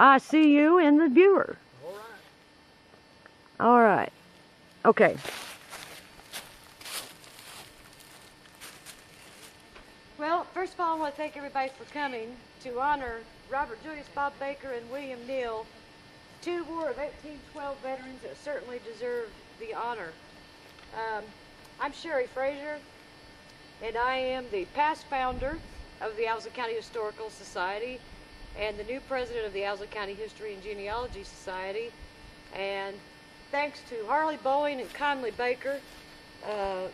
I see you in the viewer. All right. All right. Okay. Well, first of all, I want to thank everybody for coming to honor Robert Julius Bob Baker and William Neal, two War of 1812 veterans that certainly deserve the honor. Um, I'm Sherry Frazier, and I am the past founder of the Owsley County Historical Society and the new president of the Owsley County History and Genealogy Society. And thanks to Harley Bowling and Conley Baker, uh,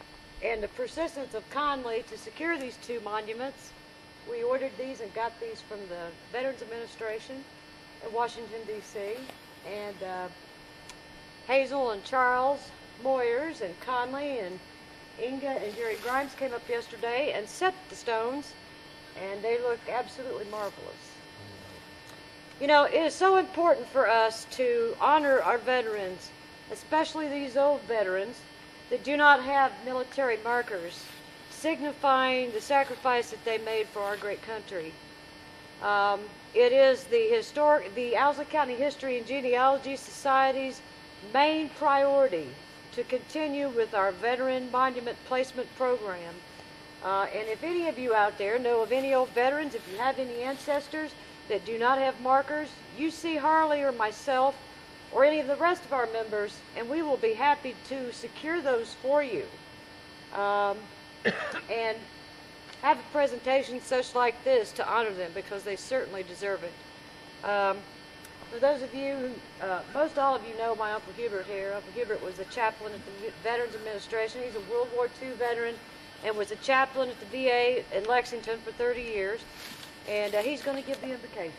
and the persistence of Conley to secure these two monuments, we ordered these and got these from the Veterans Administration in Washington, D.C. And uh, Hazel and Charles Moyers and Conley and Inga and Jerry Grimes came up yesterday and set the stones, and they look absolutely marvelous. You know, it is so important for us to honor our veterans, especially these old veterans that do not have military markers signifying the sacrifice that they made for our great country. Um, it is the historic, the Owsley County History and Genealogy Society's main priority to continue with our veteran monument placement program. Uh, and if any of you out there know of any old veterans, if you have any ancestors that do not have markers, you see Harley or myself or any of the rest of our members, and we will be happy to secure those for you. Um, and have a presentation such like this to honor them because they certainly deserve it. Um, for those of you, who, uh, most all of you know my Uncle Hubert here. Uncle Hubert was a chaplain at the Veterans Administration. He's a World War II veteran and was a chaplain at the VA in Lexington for 30 years. And uh, he's going to give the invocation.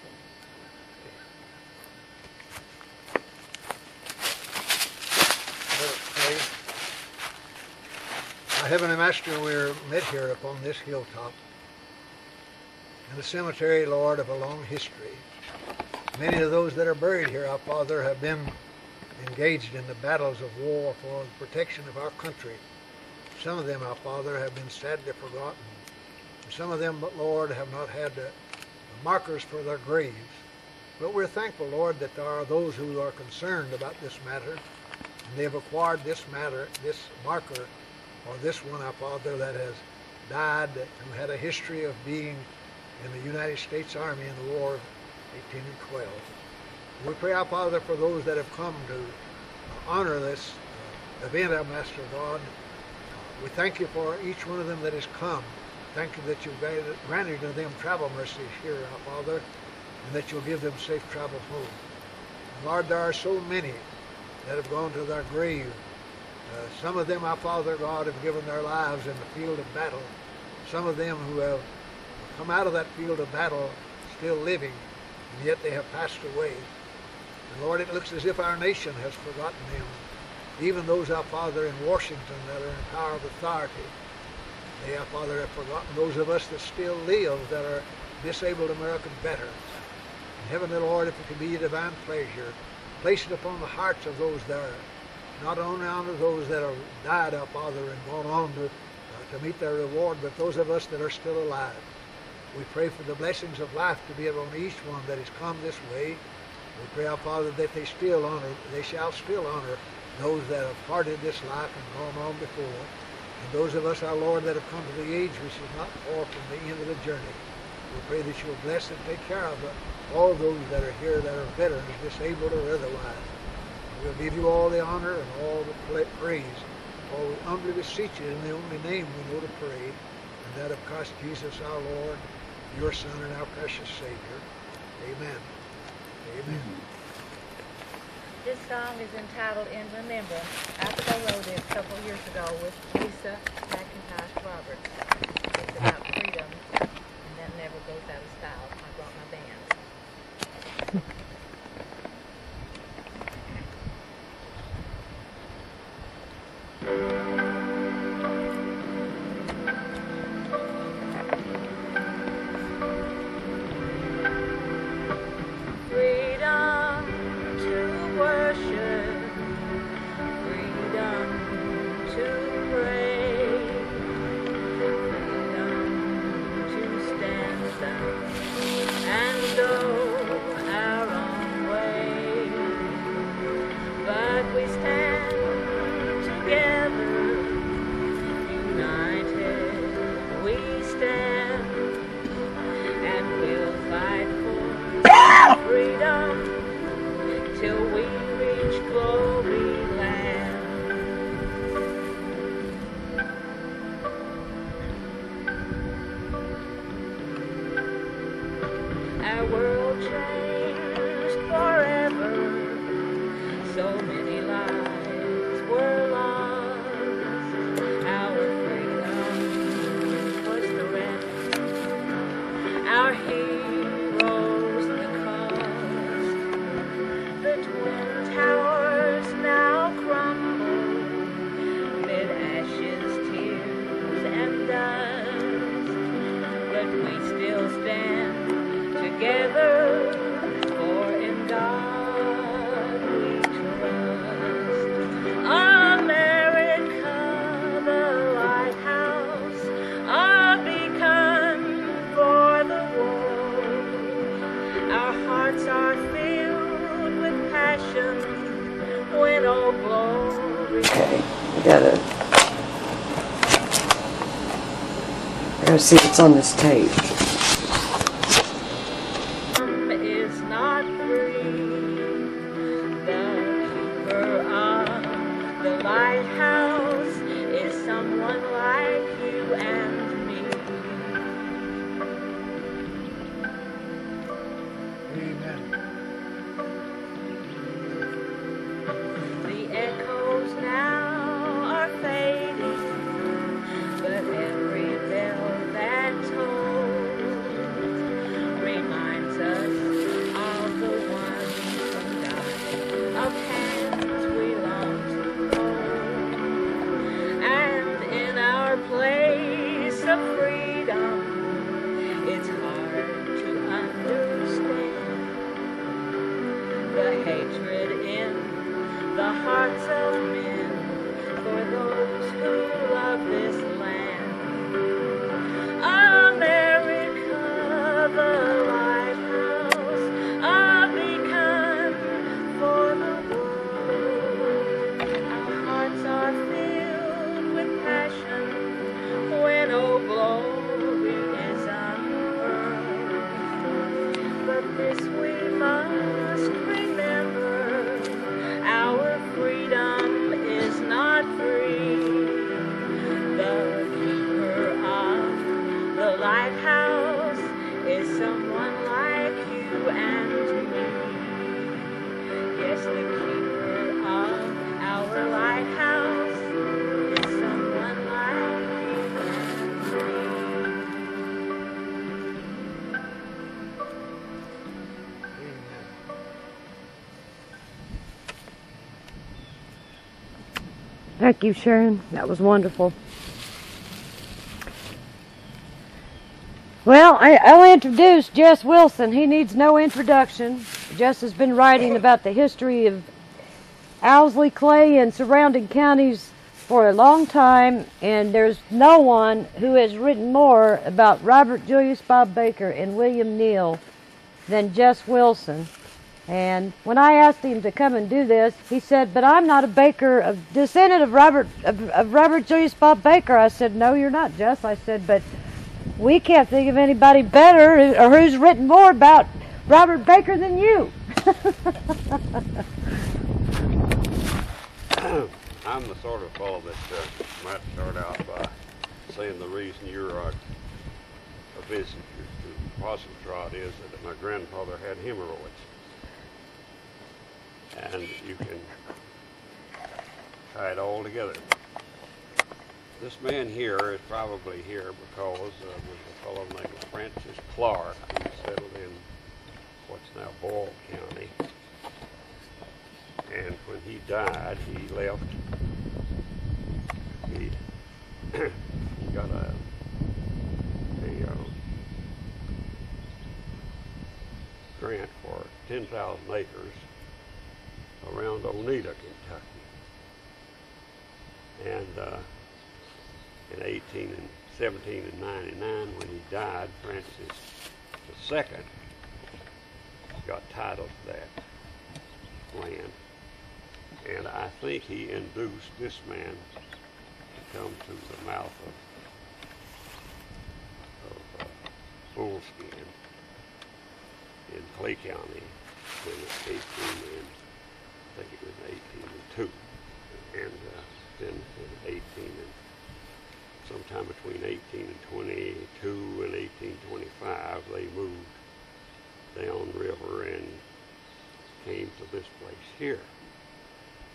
Our Heavenly Master, we're met here upon this hilltop in the cemetery, Lord, of a long history. Many of those that are buried here, our Father, have been engaged in the battles of war for the protection of our country. Some of them, our Father, have been sadly forgotten. Some of them, but Lord, have not had the markers for their graves. But we're thankful, Lord, that there are those who are concerned about this matter, and they have acquired this matter, this marker, or this one, our Father, that has died, who had a history of being in the United States Army in the War of 1812. We pray, our Father, for those that have come to honor this uh, event, our Master God. We thank you for each one of them that has come. Thank you that you've granted to them travel mercies here, our Father, and that you'll give them safe travel home. Lord, there are so many that have gone to their grave. Uh, some of them, our Father God, have given their lives in the field of battle. Some of them who have come out of that field of battle still living, and yet they have passed away. And Lord, it looks as if our nation has forgotten them. Even those, our Father, in Washington that are in power of authority, our Father, have forgotten those of us that still live that are disabled American veterans. And Heavenly Lord, if it can be your divine pleasure, place it upon the hearts of those there, not only honor those that have died, our Father, and gone on to, uh, to meet their reward, but those of us that are still alive. We pray for the blessings of life to be upon each one that has come this way. We pray, our Father, that they still honor, they shall still honor those that have parted this life and gone on before. And those of us, our Lord, that have come to the age which is not far from the end of the journey. We pray that you will bless and take care of all those that are here that are veterans, disabled or otherwise. We'll give you all the honor and all the praise. For we humbly beseech you in the only name we know to pray, and that of Christ Jesus our Lord, your Son and our precious Savior. Amen. Amen. This song is entitled In Remembrance. Abigail wrote it a couple years ago with Lisa see what's on this tape. Thank you, Sharon. That was wonderful. Well, I, I'll introduce Jess Wilson. He needs no introduction. Jess has been writing about the history of Owsley, Clay, and surrounding counties for a long time, and there's no one who has written more about Robert Julius Bob Baker and William Neal than Jess Wilson. And when I asked him to come and do this, he said, "But I'm not a Baker, a descendant of Robert of, of Robert Julius Bob Baker." I said, "No, you're not, Jess." I said, "But we can't think of anybody better or who's written more about Robert Baker than you." I'm the sort of fellow that uh, might start out by saying the reason you're a visitor to Possum Trot is that my grandfather had hemorrhoids. And you can tie it all together. This man here is probably here because uh, there's a fellow named Francis Clark who settled in what's now Boyle County. And when he died, he left. He, he got a a uh, grant for 10,000 acres around Oneida, Kentucky. And uh, in 18 and 17 and 99, when he died, Francis II got title to that land. And I think he induced this man to come to the mouth of, of uh, Bullskin in Clay County in 18 and think it was 18 and 2. And uh, then in 18 and sometime between 18 and 22 and 1825 they moved down river and came to this place here.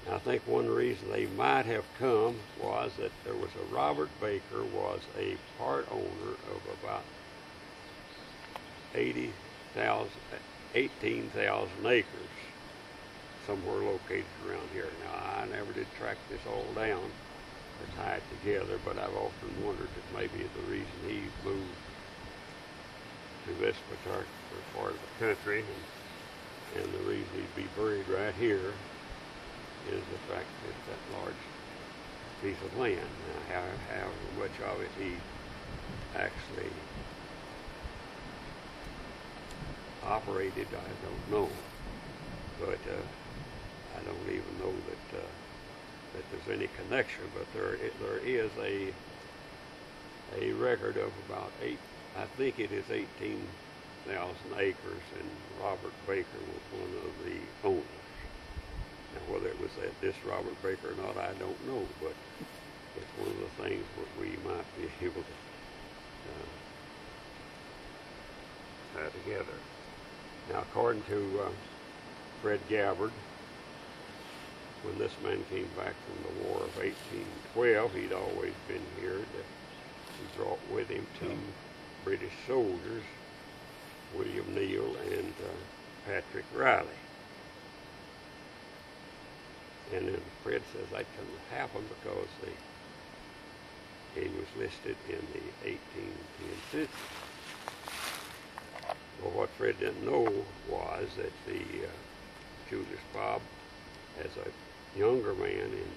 And I think one reason they might have come was that there was a Robert Baker was a part owner of about 80,000, 18,000 acres somewhere located around here. Now I never did track this all down or tie it together, but I've often wondered if maybe the reason he moved to this particular part of the country and, and the reason he'd be buried right here is the fact that that large piece of land. Now, how, however much of it he actually operated, I don't know. But uh, I don't even know that uh, that there's any connection. But there there is a a record of about eight, I think it is 18,000 acres, and Robert Baker was one of the owners. Now, whether it was at this Robert Baker or not, I don't know, but it's one of the things that we might be able to uh, together. Now, according to uh, Fred Gabbard, when this man came back from the War of 1812, he'd always been here. He brought with him two British soldiers, William Neal and uh, Patrick Riley. And then Fred says that couldn't have happened because they, he was listed in the 1810 census. Well, what Fred didn't know was that the uh, Julius Bob, as a younger man in,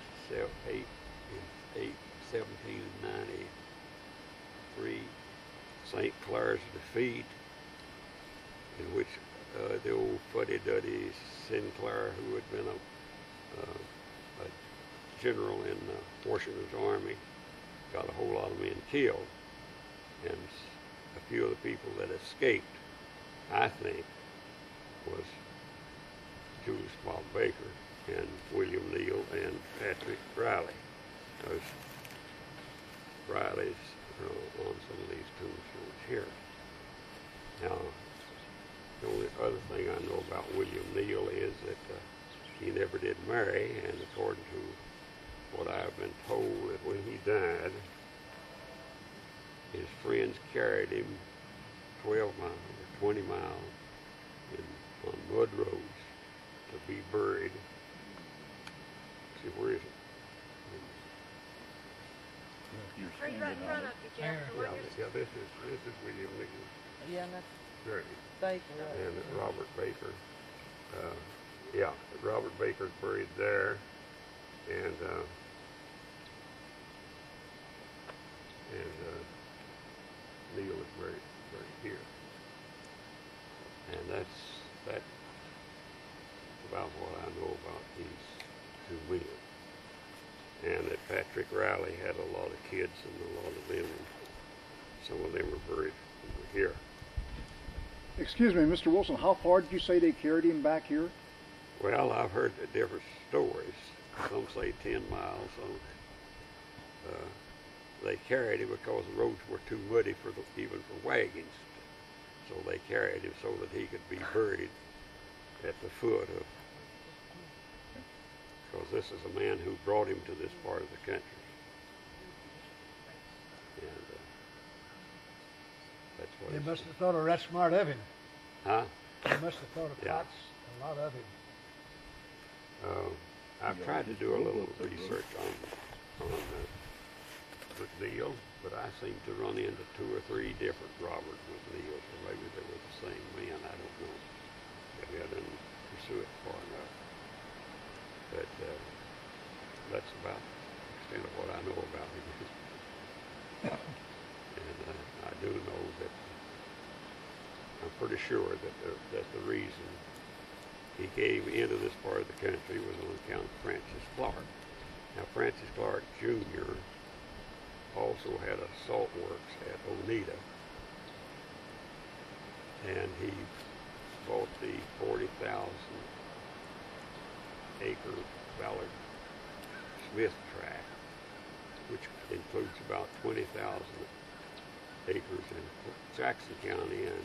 eight, in eight, 1793, St. Clair's defeat, in which uh, the old fuddy-duddy St. Clair, who had been a, uh, a general in uh, Washington's army, got a whole lot of men killed, and a few of the people that escaped, I think, was Julius Bob Baker and William Neal and Patrick Riley. Those Riley's uh, on some of these tombstones here. Now, the only other thing I know about William Neal is that uh, he never did marry, and according to what I've been told, that when he died, his friends carried him 12 miles or 20 miles in, on mud roads to be buried. See, where is it? Right, right in front of you, Jeff. the Yeah, one you're- yeah, this is, this is William Neal. Yeah, and that's Very Baker. and Robert Baker. Uh, yeah, Robert Baker's buried there, and uh, and uh, Neil is buried buried here, and that's that's about what I know about these two men. And that Patrick Riley had a lot of kids, and a lot of them, some of them were buried over here. Excuse me, Mr. Wilson, how far did you say they carried him back here? Well, I've heard different stories. Some say 10 miles. Some, uh, they carried him because the roads were too muddy for the, even for wagons. So they carried him so that he could be buried at the foot of. Because this is a man who brought him to this part of the country. And uh, that's what They he must have thought of that smart of him. Huh? They must have thought of Yeah. a lot of him. Uh, I've tried to do a little research on on uh, McNeil, but I seem to run into two or three different Robert McNeils, or maybe they were the same man. I don't know. Maybe I didn't pursue it far enough. But uh, that's about the extent of what I know about him. and uh, I do know that I'm pretty sure that the, that the reason he gave into this part of the country was on account of Francis Clark. Now, Francis Clark Jr. also had a salt works at Oneida, and he bought the 40,000 acre Ballard Smith tract, which includes about 20,000 acres in Jackson County and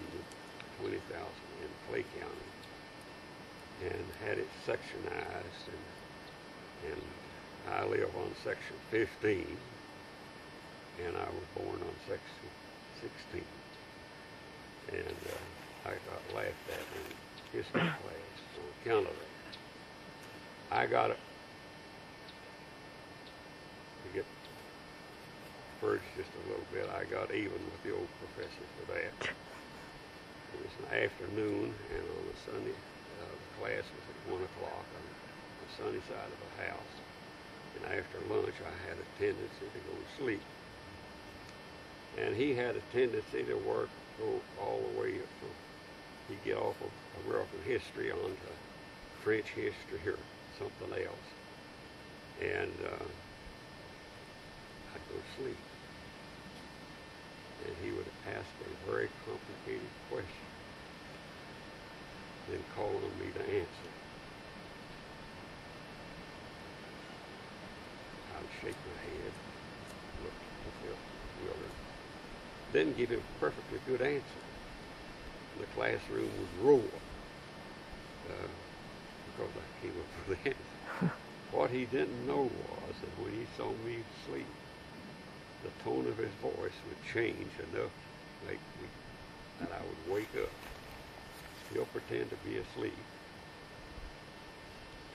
20,000 in Clay County and had it sectionized and, and I live on section 15 and I was born on section 16 and uh, I got laughed at in history class on account of that. I got it to get purged just a little bit. I got even with the old professor for that. It was an afternoon and on a Sunday uh, the class was at one o'clock on the sunny side of the house. And after lunch, I had a tendency to go to sleep. And he had a tendency to work, go all the way from, he'd get off of American history onto French history or something else. And uh, I'd go to sleep. and he would ask a very complicated question, then call on me to answer. I would shake my head, look bewildered, then give him a perfectly good answer. The classroom would roar uh, I came up with answer. What he didn't know was that when he saw me sleep, the tone of his voice would change enough to make me that I would wake up. He'll pretend to be asleep,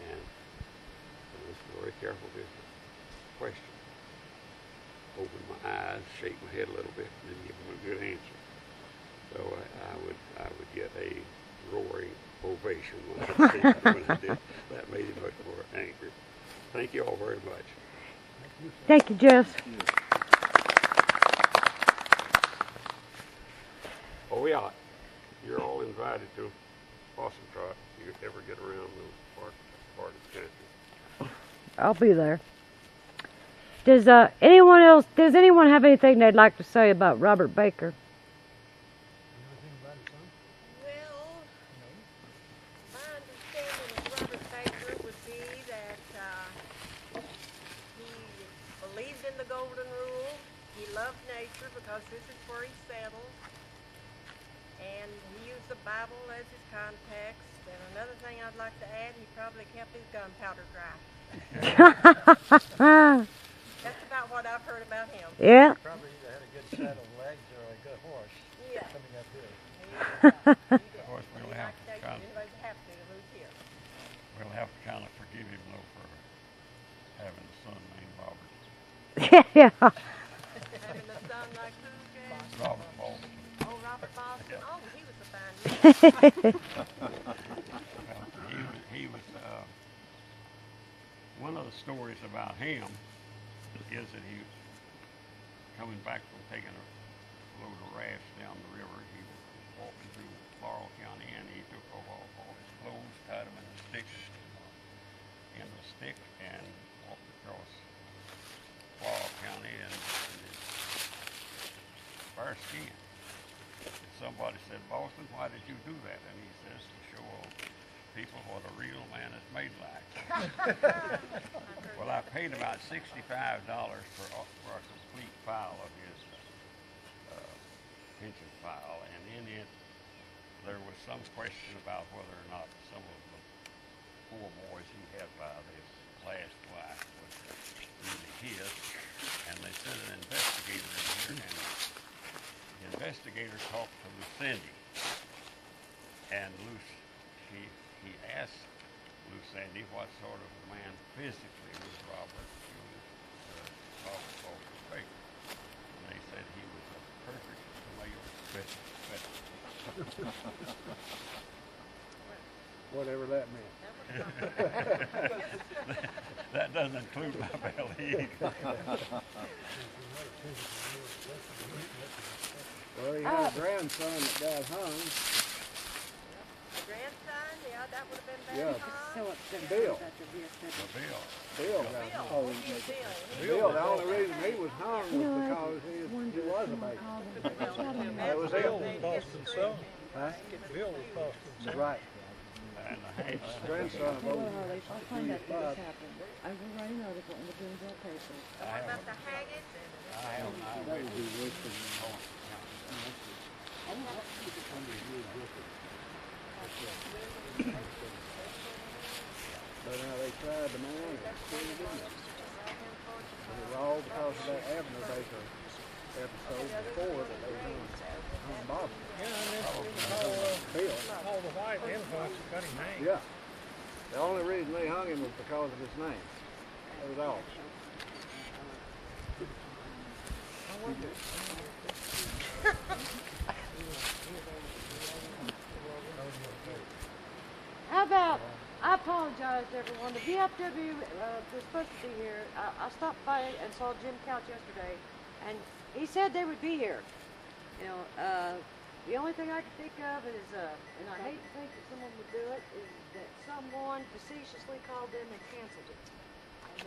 and I was very careful to question. Open my eyes, shake my head a little bit, and then give him a good answer. So I, I would I would get a roaring ovation when I, did, when I did. That made him much more angry. Thank you all very much. Thank you, Jess. Oh yeah, you're all invited to Possum Trot if you ever get around the part, part of the country. I'll be there. Does uh, anyone else? Does anyone have anything they'd like to say about Robert Baker? Well, my understanding of Robert Baker would be that uh, he believed in the Golden Rule. He loved nature because this is where he settled. And he used the Bible as his context. And another thing I'd like to add, he probably kept his gunpowder dry. That's about what I've heard about him. yeah. Probably either had a good set of legs or a good horse Yeah. coming up here. Of course, He we'll have liked to kind of, Anybody's to here. we'll have to kind of forgive him though for having a son named Robert. Yeah. He was he was, uh, one of the stories about him is that he was coming back from taking a load of rafts down the river. He was walking through Laurel County and he took off all, all his clothes, tied them in a stick, in a stick, and walked across And, and bare skin. Somebody said, Boston, why did you do that? And he says, to show people what a real man is made like. well, I paid about sixty-five dollars for, a- for a complete file of his uh, pension file, and in it there was some question about whether or not some of the four boys he had by his last wife was really his, and they sent an investigator in here, and the investigator talked to Lucindy, and Luce, he, he asked Lucindy what sort of a man physically was Robert, he was, uh, Robert Walter Baker. And they said he was a perfect male specimen. Whatever that meant. That doesn't include my belly either. Well, he had a uh, grandson that got hung. Grandson, yeah, that would have been Yeah. bad, huh? Bill. Bill. Bill got Bill, hung. Bill? Bill, the only reason he was hung was because he, he was a baker. That was Bill it. was Boston's son. Huh? Bill was Boston's son. Right. And the Hanks. Grandson of old I'll find out when this happened. I will write an article in the Booneville paper. What about the Haggett? I have, I That would be wasted. But now they tried the man and still didn't. But it was all because of that Abner Baker episode before that they hung, hung Yeah, the only reason they hung him was because of his name. That was all. How about, I apologize to everyone, the VFW uh, was supposed to be here. I, I stopped by and saw Jim Couch yesterday, and he said they would be here. You know, uh, the only thing I can think of is, uh, and I hate to think that someone would do it, is that someone facetiously called them and canceled it.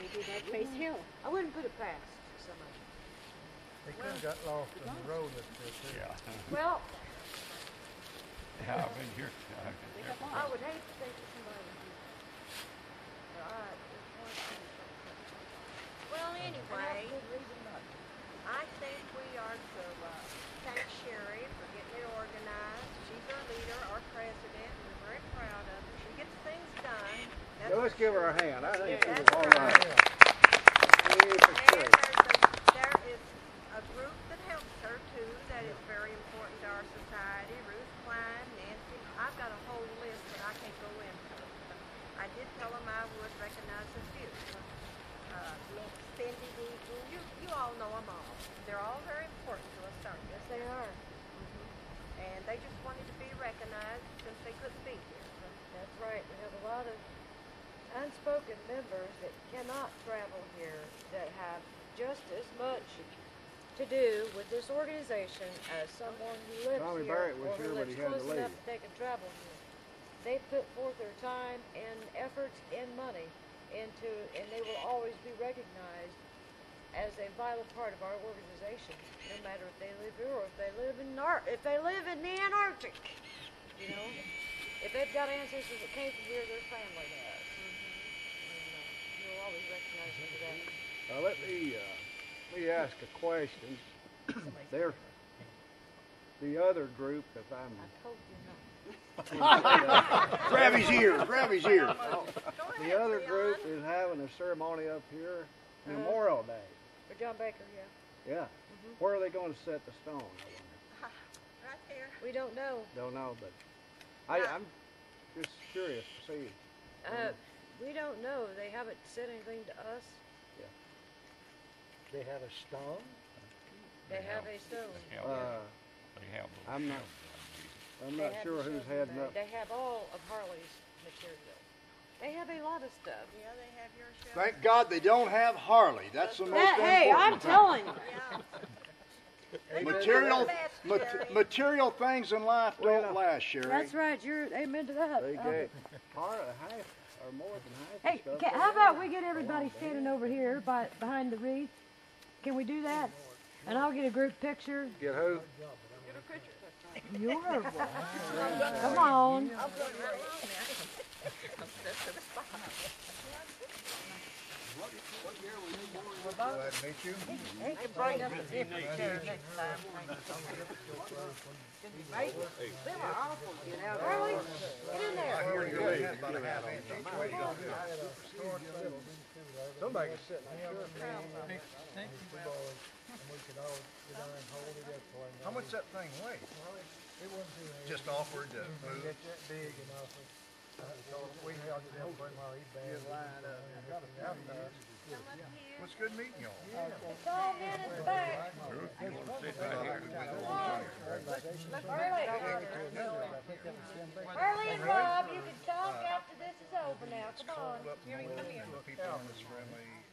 Maybe that Face Hill. I wouldn't put it past somebody. They Could've got lost in the road up there too. Yeah. Well, Yeah, I've been here. I would hate to think of somebody who, but I just want to see something. Well, And anyway, that's reason not. I think we are to uh, thank Sherry for getting it organized. She's our leader, our president, and we're very proud of her. She gets things done. That's Yeah, let's give her a hand. I think Yeah, all right. right. Yeah, for And sure. there's a, there is a group that helps her too that is very important to our society. Ruth Klein, Nancy. I've got a whole list that I can't go into. But I did tell them I would recognize a few. Uh, Cindy Deaton, you, you all know them all. They're all very important to us, aren't Yes, they? they are. And they just wanted to be recognized since they couldn't be here. That's right. We have a lot of unspoken members that cannot travel here that have just as much to do with this organization as someone who lives Tommy here Barrett was or here, who but lives he had to close enough leave. that they can travel here. They put forth their time and efforts and money into, and they will always be recognized as a vital part of our organization, no matter if they live here or if they live in Ar- if they live in the Antarctic. You know, if they've got ancestors that came from here, their family does. And, uh, you'll always recognize them for that. Now, let me, uh, let me ask a question. There, the other group, if I'm, I told not. grab his ear, grab his ear. Go The other group is having a ceremony up here, Uh-huh. Memorial Day. For John Baker, yeah. Yeah. Mm-hmm. Where are they going to set the stone? I wonder. Right there. We don't know. Don't know, but I, I'm just curious to see. Uh, we don't know. They haven't said anything to us. Yeah. They had a stone? They have a stone. Uh, They have those I'm not- I'm They not have sure who's shells heading made. up. They have all of Harley's material. They have a lot of stuff. Yeah, they have your show. Thank God they don't have Harley. That's the most That, hey, I'm thing. telling you. Yeah. Material, Best, mat- Jerry. material things in life Well, don't last, Sherry. That's right. You're amen to that. They Uh, gave part of half or more than half. the Hey, stuff ca they how had. about we get everybody standing over here by behind the wreath? Can we do that? And I'll get a group picture. Get who? Get a picture. You're one. Come on. Glad to meet you. Harley, get in there. I hear you're looking at about a half inch each way. You gonna do it? Somebody could sit in there. How much that thing weigh? Just awkward to move. Get that big enough. Uh, so we held it up pretty well, he banged. Got it out there. What's good meeting you all? It's all men in the back. Harley and Rob, you can talk after this is over now. Come on. People in this friendly and